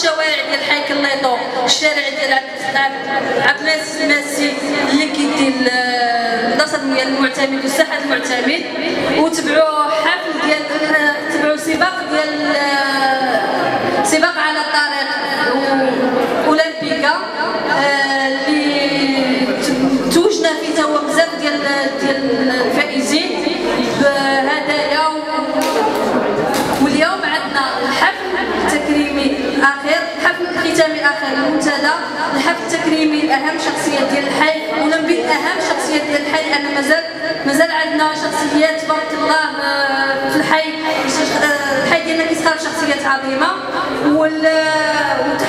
الشوارع ديال حي كليطو الشارع ديال عبد العزيز الماسي اللي كيدير المدرسة ديال المعتمد والساحه المعتمد. وتبعوا حفل ديال تبعوا سباق ديال سباق على الطريق أولمبيكا اللي توجنا فيه هو بزاف ديال ديال الفائزين. بهدايا واليوم عندنا الحفل التكريمي الاخير الحفل الختامي الاخير المنتدى الحفل التكريمي لاهم شخصيات ديال الحي وننبي اهم شخصيات ديال الحي لأن مازال مازال عندنا شخصيات تبارك الله آه، في الحي. الحي ديالنا كيتخرج شخصيات عظيمة. والحفل